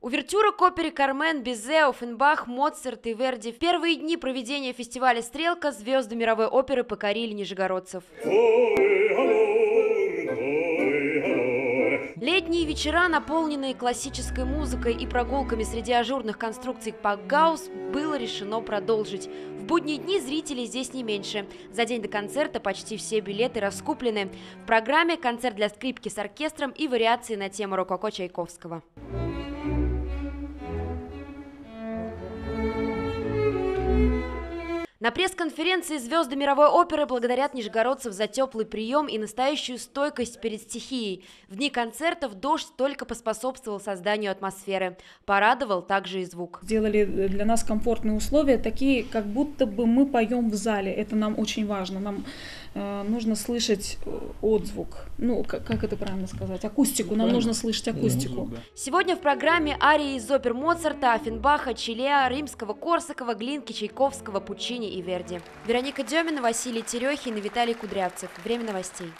Увертюра к опере «Кармен», Бизе, Оффенбах, Моцарт и Верди. В первые дни проведения фестиваля «Стрелка» звезды мировой оперы покорили нижегородцев. Летние вечера, наполненные классической музыкой и прогулками среди ажурных конструкций Пакгаус, было решено продолжить. В будние дни зрителей здесь не меньше. За день до концерта почти все билеты раскуплены. В программе концерт для скрипки с оркестром и вариации на тему рококо Чайковского. На пресс-конференции звезды мировой оперы благодарят нижегородцев за теплый прием и настоящую стойкость перед стихией. В дни концертов дождь только поспособствовал созданию атмосферы. Порадовал также и звук. Сделали для нас комфортные условия, такие, как будто бы мы поем в зале. Это нам очень важно. Нам э, нужно слышать э, отзвук. Ну, как, как это правильно сказать? Акустику. Нам нужно слышать акустику. Сегодня в программе арии из опер Моцарта, Афенбаха, Челеа, Римского, Корсакова, Глинки, Чайковского, Пучини и Верди. Вероника Демина, Василий Терехин и Виталий Кудрявцев. Время новостей.